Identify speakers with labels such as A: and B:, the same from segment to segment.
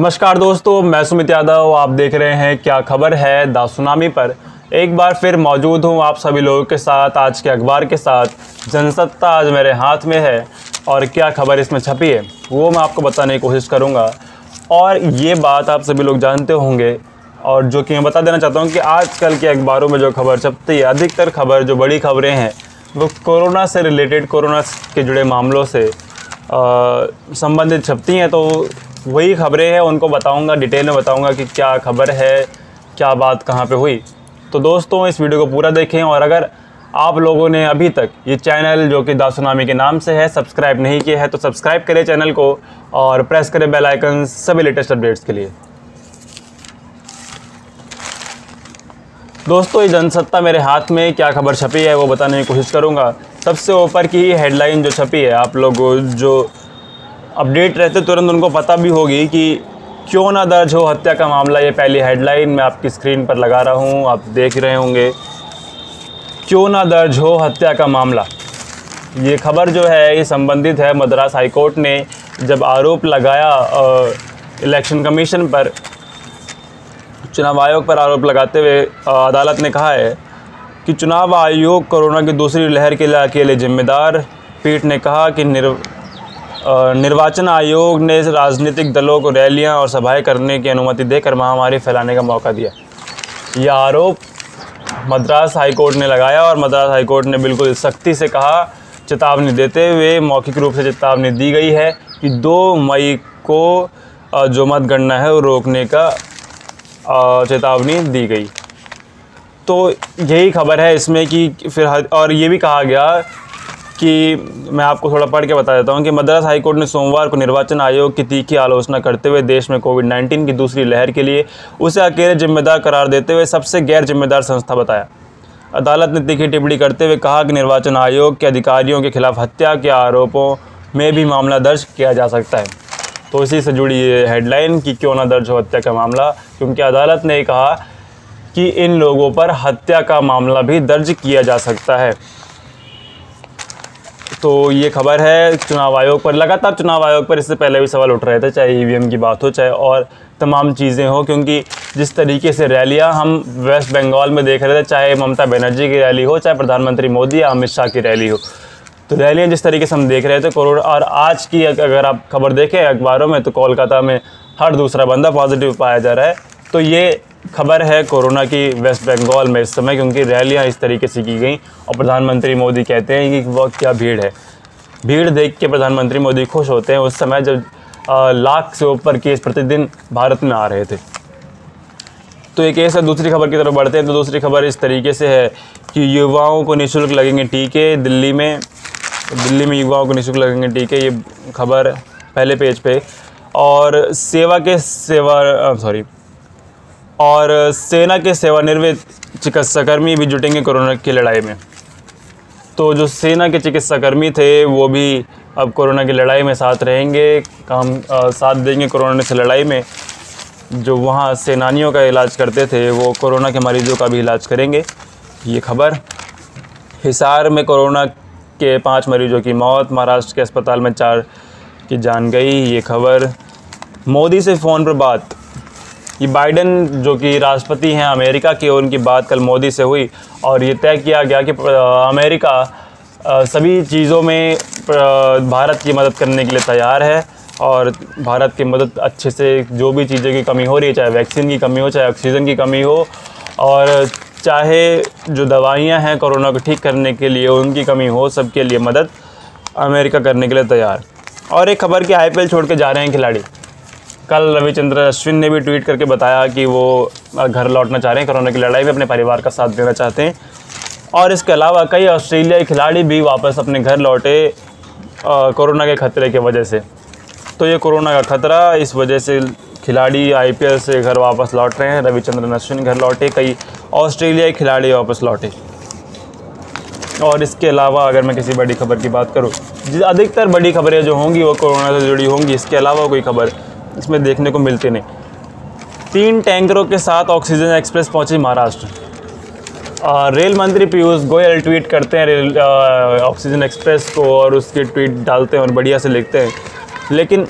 A: नमस्कार दोस्तों, मैं सुमित यादव, आप देख रहे हैं क्या खबर है द सुनामी पर। एक बार फिर मौजूद हूँ आप सभी लोगों के साथ, आज के अखबार के साथ। जनसत्ता आज मेरे हाथ में है और क्या खबर इसमें छपी है, वो मैं आपको बताने की कोशिश करूँगा। और ये बात आप सभी लोग जानते होंगे, और जो कि मैं बता देना चाहता हूँ कि आजकल के अखबारों में जो खबर छपती है, अधिकतर खबर, जो बड़ी खबरें हैं, वो कोरोना से रिलेटेड कोरोना के जुड़े मामलों से संबंधित छपती हैं। तो वही खबरें हैं, उनको बताऊँगा, डिटेल में बताऊँगा कि क्या खबर है, क्या बात कहाँ पे हुई। तो दोस्तों, इस वीडियो को पूरा देखें और अगर आप लोगों ने अभी तक ये चैनल जो कि दासुनामी के नाम से है, सब्सक्राइब नहीं किया है तो सब्सक्राइब करें चैनल को और प्रेस करें बेल आइकन सभी लेटेस्ट अपडेट्स के लिए। दोस्तों, ये जनसत्ता मेरे हाथ में क्या खबर छपी है वो बताने की कोशिश करूँगा। सबसे ऊपर की हेडलाइन जो छपी है, आप लोग जो अपडेट रहते तुरंत उनको पता भी होगी कि क्यों ना दर्ज हो हत्या का मामला। ये पहली हेडलाइन मैं आपकी स्क्रीन पर लगा रहा हूँ, आप देख रहे होंगे। क्यों ना दर्ज हो हत्या का मामला? ये खबर जो है, ये संबंधित है मद्रास हाईकोर्ट ने जब आरोप लगाया इलेक्शन कमीशन पर, चुनाव आयोग पर आरोप लगाते हुए अदालत ने कहा है कि चुनाव आयोग कोरोना की दूसरी लहर के लिए अकेले जिम्मेदार। पीठ ने कहा कि निर् निर्वाचन आयोग ने राजनीतिक दलों को रैलियाँ और सभाएँ करने की अनुमति देकर महामारी फैलाने का मौका दिया। यह आरोप मद्रास हाईकोर्ट ने लगाया और मद्रास हाईकोर्ट ने बिल्कुल सख्ती से कहा, चेतावनी देते हुए मौखिक रूप से चेतावनी दी गई है कि दो मई को जो मतगणना है वो रोकने का चेतावनी दी गई। तो यही खबर है इसमें कि फिर और ये भी कहा गया कि मैं आपको थोड़ा पढ़ के बता देता हूँ कि मद्रास हाईकोर्ट ने सोमवार को निर्वाचन आयोग की तीखी आलोचना करते हुए देश में कोविड 19 की दूसरी लहर के लिए उसे अकेले जिम्मेदार करार देते हुए सबसे गैर जिम्मेदार संस्था बताया। अदालत ने तीखी टिप्पणी करते हुए कहा कि निर्वाचन आयोग के अधिकारियों के खिलाफ हत्या के आरोपों में भी मामला दर्ज किया जा सकता है। तो इसी से जुड़ी ये हेडलाइन कि क्यों ना दर्ज हो हत्या का मामला, क्योंकि अदालत ने कहा कि इन लोगों पर हत्या का मामला भी दर्ज किया जा सकता है। तो ये खबर है, चुनाव आयोग पर, लगातार चुनाव आयोग पर इससे पहले भी सवाल उठ रहे थे, चाहे ईवीएम की बात हो, चाहे और तमाम चीज़ें हो, क्योंकि जिस तरीके से रैलियाँ हम वेस्ट बंगाल में देख रहे थे, चाहे ममता बनर्जी की रैली हो, चाहे प्रधानमंत्री मोदी या अमित शाह की रैली हो तो रैलियाँ जिस तरीके से हम देख रहे थे कोरोना और आज की अगर आप खबर देखें अखबारों में तो कोलकाता में हर दूसरा बंदा पॉजिटिव पाया जा रहा है तो ये खबर है कोरोना की वेस्ट बंगाल में इस समय क्योंकि रैलियाँ इस तरीके से की गई और प्रधानमंत्री मोदी कहते हैं कि वह क्या भीड़ है। भीड़ देख के प्रधानमंत्री मोदी खुश होते हैं। उस समय जब लाख से ऊपर केस प्रतिदिन भारत में आ रहे थे। तो एक ऐसा दूसरी खबर की तरफ़ बढ़ते हैं। तो दूसरी खबर इस तरीके से है कि युवाओं को निःशुल्क लगेंगे टीके। दिल्ली में दिल्ली में युवाओं को निःशुल्क लगेंगे टीके, ये खबर पहले पेज पे। और सेवा के सेवा सॉरी और सेना के सेवानिवृत्त चिकित्साकर्मी भी जुटेंगे कोरोना की लड़ाई में। तो जो सेना के चिकित्साकर्मी थे, वो भी अब कोरोना की लड़ाई में साथ रहेंगे। काम साथ देंगे कोरोना से लड़ाई में। जो वहाँ सेनानियों का इलाज करते थे, वो कोरोना के मरीज़ों का भी इलाज करेंगे। ये खबर। हिसार में कोरोना के पाँच मरीजों की मौत, महाराष्ट्र के अस्पताल में चार की जान गई, ये खबर। मोदी से फ़ोन पर बात। ये बाइडन जो कि राष्ट्रपति हैं अमेरिका की, उनकी बात कल मोदी से हुई और ये तय किया गया कि अमेरिका सभी चीज़ों में भारत की मदद करने के लिए तैयार है और भारत की मदद अच्छे से, जो भी चीज़ों की कमी हो रही है, चाहे वैक्सीन की कमी हो, चाहे ऑक्सीजन की कमी हो और चाहे जो दवाइयाँ हैं कोरोना को ठीक करने के लिए, उनकी कमी हो, सबके लिए मदद अमेरिका करने के लिए तैयार। और एक खबर कि आईपीएल छोड़ के जा रहे हैं खिलाड़ी। कल रविचंद्र अश्विन ने भी ट्वीट करके बताया कि वो घर लौटना चाह रहे हैं, कोरोना की लड़ाई में अपने परिवार का साथ देना चाहते हैं। और इसके अलावा कई ऑस्ट्रेलियाई खिलाड़ी भी वापस अपने घर लौटे कोरोना के खतरे की वजह से। तो ये कोरोना का खतरा, इस वजह से खिलाड़ी आईपीएल से घर वापस लौट रहे हैं। रविचंद्रन अश्विन घर लौटे, कई ऑस्ट्रेलियाई खिलाड़ी वापस लौटे। और इसके अलावा अगर मैं किसी बड़ी खबर की बात करूँ, अधिकतर बड़ी खबरें जो होंगी वो कोरोना से जुड़ी होंगी। इसके अलावा कोई खबर इसमें देखने को मिलती नहीं। तीन टैंकरों के साथ ऑक्सीजन एक्सप्रेस पहुँची महाराष्ट्र। रेल मंत्री पीयूष गोयल ट्वीट करते हैं रेल ऑक्सीजन एक्सप्रेस को और उसके ट्वीट डालते हैं और बढ़िया से लिखते हैं। लेकिन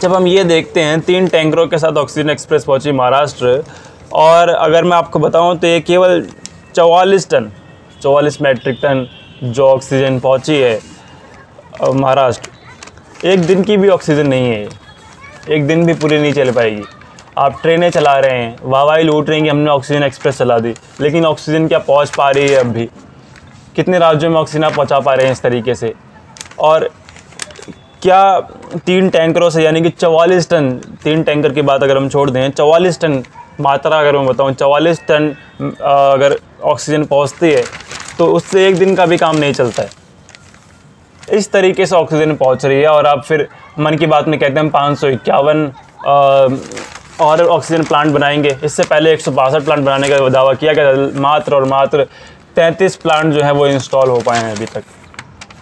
A: जब हम ये देखते हैं, तीन टैंकरों के साथ ऑक्सीजन एक्सप्रेस पहुँची महाराष्ट्र और अगर मैं आपको बताऊँ तो ये केवल चवालीस टन, चवालीस मैट्रिक टन जो ऑक्सीजन पहुँची है महाराष्ट्र। एक दिन की भी ऑक्सीजन नहीं है एक दिन भी पूरी नहीं चल पाएगी। आप ट्रेनें चला रहे हैं, वाहवाही लूट रही हैं कि हमने ऑक्सीजन एक्सप्रेस चला दी, लेकिन ऑक्सीजन क्या पहुँच पा रही है अब भी? कितने राज्यों में ऑक्सीजन आप पहुँचा पा रहे हैं इस तरीके से? और क्या तीन टैंकरों से, यानी कि चवालीस टन, तीन टैंकर की बात अगर हम छोड़ दें, चवालीस टन मात्रा अगर मैं बताऊँ, चवालीस टन अगर ऑक्सीजन पहुँचती है तो उससे एक दिन का भी काम नहीं चलता है। इस तरीके से ऑक्सीजन पहुँच रही है और आप फिर मन की बात में कहते हैं पाँच सौ इक्यावन और ऑक्सीजन प्लांट बनाएँगे। इससे पहले एक सौ बासठ प्लांट बनाने का दावा किया गया मात्र और मात्र तैंतीस प्लांट जो है वो इंस्टॉल हो पाए हैं अभी तक।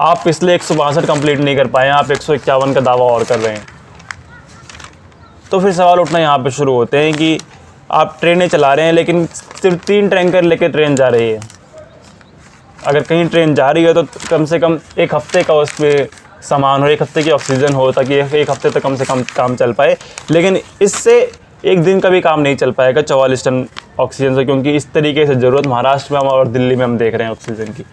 A: आप पिछले एक कंप्लीट नहीं कर पाए आप एक सौ इक्यावन का दावा और कर रहे हैं। तो फिर सवाल उठना यहाँ पे शुरू होते हैं कि आप ट्रेनें चला रहे हैं, लेकिन सिर्फ़ तीन टैंकर लेके ट्रेन जा रही है। अगर कहीं ट्रेन जा रही है तो कम से कम एक हफ़्ते का उस पर सामान हो एक हफ़्ते की ऑक्सीजन हो ताकि एक हफ़्ते तक कम से कम काम चल पाए। लेकिन इससे एक दिन का भी काम नहीं चल पाएगा चवालीस टन ऑक्सीजन से, क्योंकि इस तरीके से ज़रूरत महाराष्ट्र में हम और दिल्ली में हम देख रहे हैं ऑक्सीजन की।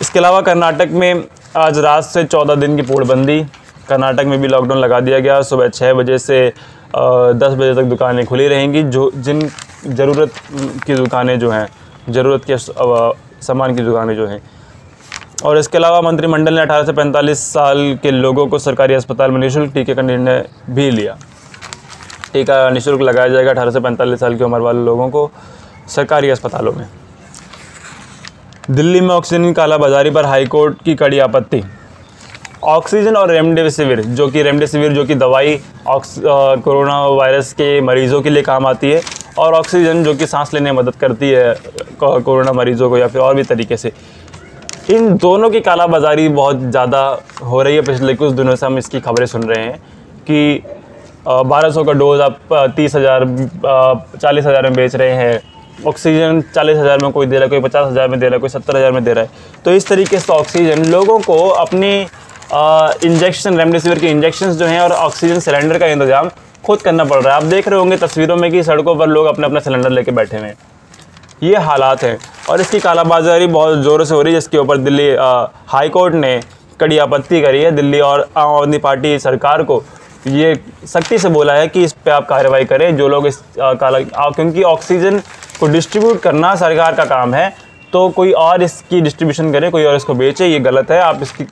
A: इसके अलावा कर्नाटक में आज रात से चौदह दिन की पूर्णबंदी कर्नाटक में भी लॉकडाउन लगा दिया गया। सुबह छः बजे से दस बजे तक दुकानें खुली रहेंगी। जो जिन ज़रूरत की दुकानें जो हैं, ज़रूरत के सामान की दुकानें जो हैं। और इसके अलावा मंत्रिमंडल ने 18 से 45 साल के लोगों को सरकारी अस्पताल में निःशुल्क टीके का निर्णय भी लिया। टीका निःशुल्क लगाया जाएगा 18 से 45 साल की उम्र वाले लोगों को सरकारी अस्पतालों में। दिल्ली में ऑक्सीजन कालाबाजारी पर हाईकोर्ट की कड़ी आपत्ति। ऑक्सीजन और रेमडेसिविर, जो कि रेमडेसिविर, जो कि दवाई कोरोना वायरस के मरीज़ों के लिए काम आती है और ऑक्सीजन जो कि सांस लेने में मदद करती है कोरोना मरीज़ों को या फिर और भी तरीके से। इन दोनों की कालाबाजारी बहुत ज़्यादा हो रही है। पिछले कुछ दिनों से हम इसकी खबरें सुन रहे हैं कि बारह सौ का डोज़ आप तीस हज़ार चालीस हज़ार में बेच रहे हैं। ऑक्सीजन चालीस हज़ार में कोई दे रहा है, कोई पचास हज़ार में दे रहा है, कोई सत्तर हज़ार में दे रहा है। तो इस तरीके से ऑक्सीजन लोगों को अपनी इंजेक्शन रेमडेसिविर के इंजेक्शन जो हैं और ऑक्सीजन सिलेंडर का इंतज़ाम खुद करना पड़ रहा है। आप देख रहे होंगे तस्वीरों में कि सड़कों पर लोग अपने अपना सिलेंडर लेके बैठे हुए हैं। ये हालात हैं और इसकी कालाबाजारी बहुत ज़ोरों से हो रही है, जिसके ऊपर दिल्ली हाई कोर्ट ने कड़ी आपत्ति करी है। दिल्ली और आम आदमी पार्टी सरकार को ये सख्ती से बोला है कि इस पर आप कार्रवाई करें। जो लोग इस काला क्योंकि ऑक्सीजन को डिस्ट्रीब्यूट करना सरकार का काम है तो कोई और इसकी डिस्ट्रीब्यूशन करे, कोई और इसको बेचे, ये गलत है। आप इसकी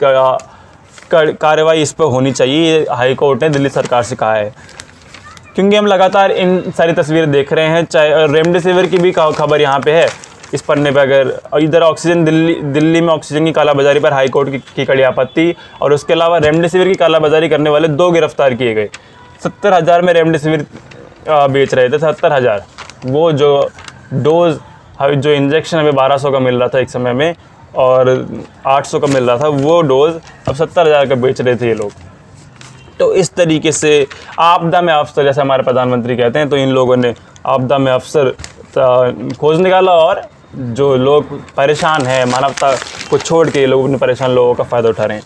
A: कार्रवाई इस पर होनी चाहिए ये हाई कोर्ट ने दिल्ली सरकार से कहा है। क्योंकि हम लगातार इन सारी तस्वीरें देख रहे हैं चाहे रेमडेसिविर की भी खबर यहाँ पे है इस पन्ने पर अगर इधर ऑक्सीजन दिल्ली दिल्ली में ऑक्सीजन की कालाबाजारी पर हाई कोर्ट की, की कड़ी आपत्ति और उसके अलावा रेमडेसिविर की कालाबाजारी करने वाले दो गिरफ़्तार किए गए। सत्तर हज़ार में रेमडेसिविर बेच रहे थे सत्तर हज़ार। वो जो डोज जो इंजेक्शन हमें बारह सौ का मिल रहा था एक समय में और आठ सौ का मिल रहा था, वो डोज़ अब सत्तर हज़ार का बेच रहे थे ये लोग। तो इस तरीके से आपदा में अफसर, जैसे हमारे प्रधानमंत्री कहते हैं तो इन लोगों ने आपदा में अफसर खोज निकाला और जो लोग परेशान हैं, मानवता को छोड़ के लोग अपने परेशान लोगों का फ़ायदा उठा रहे हैं।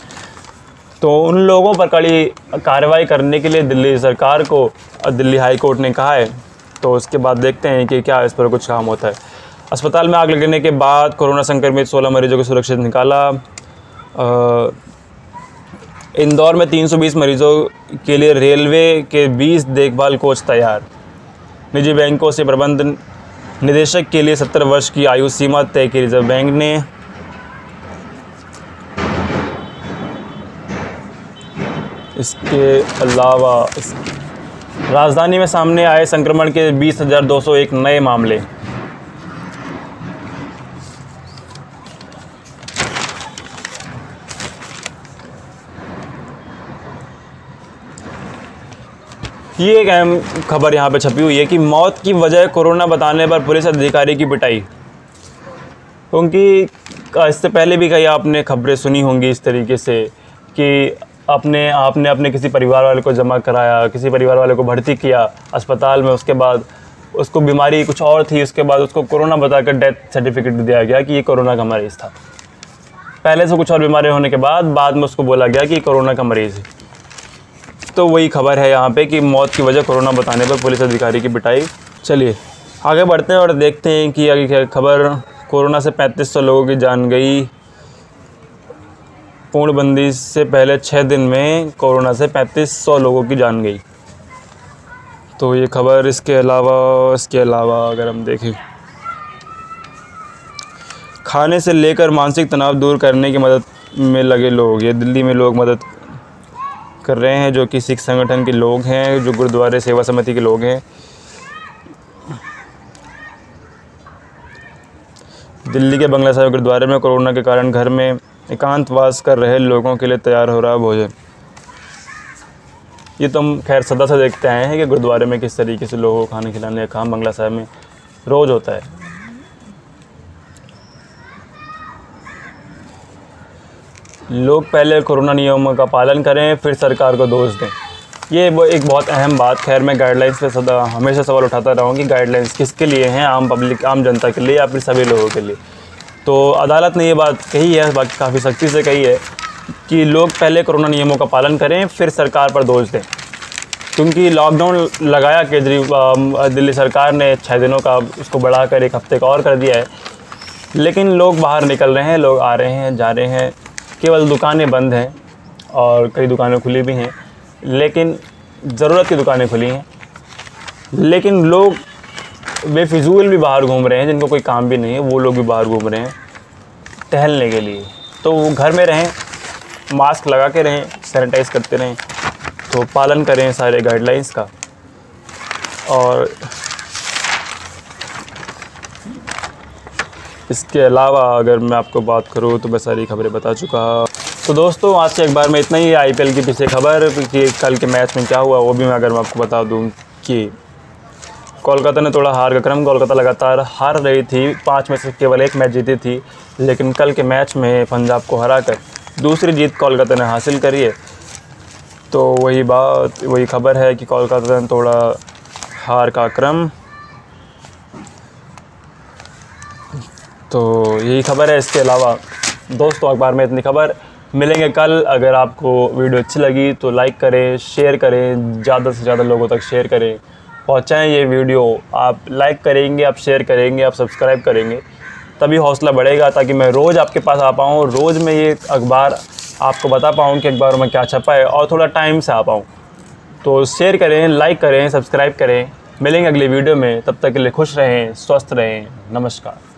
A: तो उन लोगों पर कड़ी कार्रवाई करने के लिए दिल्ली सरकार को, दिल्ली हाई कोर्ट ने कहा है तो उसके बाद देखते हैं कि क्या इस पर कुछ काम होता है। अस्पताल में आग लगने के बाद कोरोना संक्रमित 16 मरीजों को सुरक्षित निकाला। इंदौर में 320 मरीजों के लिए रेलवे के 20 देखभाल कोच तैयार। निजी बैंकों से प्रबंध निदेशक के लिए 70 वर्ष की आयु सीमा तय की। रिज़र्व बैंक ने इसके अलावा राजधानी में सामने आए संक्रमण के बीस हज़ार दो सौ एक नए मामले। ये एक अहम खबर यहाँ पे छपी हुई है कि मौत की वजह कोरोना बताने पर पुलिस अधिकारी की पिटाई। क्योंकि इससे पहले भी कई आपने खबरें सुनी होंगी इस तरीके से कि अपने आपने अपने किसी परिवार वाले को जमा कराया, किसी परिवार वाले को भर्ती किया, अस्पताल में उसके बाद उसको बीमारी कुछ और थी, उसके बाद उसको कोरोना बताकर डेथ सर्टिफिकेट दिया गया कि ये कोरोना का मरीज़ था। पहले से कुछ और बीमारी होने के बाद बाद में उसको बोला गया कि कोरोना का मरीज़ है। तो वही खबर है यहाँ पे कि मौत की वजह कोरोना बताने पर पुलिस अधिकारी की पिटाई। चलिए, आगे बढ़ते हैं और देखते हैं कि आगे क्या खबर। कोरोना से पैंतीस सौ लोगों की जान गई। पूर्णबंदी से पहले छः दिन में कोरोना से पैंतीस सौ लोगों की जान गई। तो ये खबर इसके अलावा इसके अलावा अगर हम देखें। खाने से लेकर मानसिक तनाव दूर करने की मदद में लगे लोग। ये दिल्ली में लोग मदद कर रहे हैं, जो कि सिख संगठन के लोग हैं, जो गुरुद्वारे सेवा समिति के लोग हैं। दिल्ली के बंगला साहिब गुरुद्वारे में कोरोना के कारण घर में एकांतवास कर रहे लोगों के लिए तैयार हो रहा भोजन। ये तो हम खैर सदा से देखते आए हैं कि गुरुद्वारे में किस तरीके से लोगों को खाना खिलाने का काम बंगला साहिब में रोज़ होता है। लोग पहले कोरोना नियमों का पालन करें, फिर सरकार को दोष दें। ये एक बहुत अहम बात। खैर, मैं गाइडलाइंस पे सदा, हमेशा सवाल उठाता रहा हूँ कि गाइडलाइंस किसके लिए हैं? आम पब्लिक आम जनता के लिए या फिर सभी लोगों के लिए? तो अदालत ने ये बात कही है बाकी काफ़ी सख्ती से कही है कि लोग पहले कोरोना नियमों का पालन करें, फिर सरकार पर दोष दें। क्योंकि लॉकडाउन लगाया, केजरीवाल दिल्ली सरकार ने छः दिनों का उसको बढ़ाकर एक हफ़्ते का और कर दिया है। लेकिन लोग बाहर निकल रहे हैं, लोग आ रहे हैं, जा रहे हैं। केवल दुकानें बंद हैं और कई दुकानें खुली भी हैं, लेकिन ज़रूरत की दुकानें खुली हैं। लेकिन लोग बेफिजूल भी बाहर घूम रहे हैं, जिनको कोई काम भी नहीं है, वो लोग भी बाहर घूम रहे हैं टहलने के लिए। तो वो घर में रहें, मास्क लगा के रहें, सैनिटाइज करते रहें तो पालन करें सारे गाइडलाइंस का। और इसके अलावा अगर मैं आपको बात करूँ तो मैं सारी खबरें बता चुका। तो दोस्तों, आज के एक बार में इतना ही। आईपीएल की पीछे खबर कि कल के मैच में क्या हुआ, वो भी मैं अगर मैं आपको बता दूँ कि कोलकाता ने थोड़ा हार का क्रम। कोलकाता लगातार हार रही थी, पाँच में से केवल एक मैच जीती थी, लेकिन कल के मैच में पंजाब को हरा कर दूसरी जीत कोलकाता ने हासिल करी है। तो वही बात, वही खबर है कि कोलकाता ने थोड़ा हार का क्रम। तो यही खबर है। इसके अलावा दोस्तों, अखबार में इतनी खबर। मिलेंगे कल। अगर आपको वीडियो अच्छी लगी तो लाइक करें शेयर करें, ज़्यादा से ज़्यादा लोगों तक शेयर करें। पहुँचाएँ ये वीडियो। आप लाइक करेंगे, आप शेयर करेंगे, आप सब्सक्राइब करेंगे, तभी हौसला बढ़ेगा ताकि मैं रोज़ आपके पास आ पाऊँ, रोज़ मैं ये अखबार आपको बता पाऊँ कि अखबार में क्या छपा है और थोड़ा टाइम से आ पाऊँ। तो शेयर करें लाइक करें सब्सक्राइब करें। मिलेंगे अगले वीडियो में। तब तक के लिए खुश रहें, स्वस्थ रहें। नमस्कार।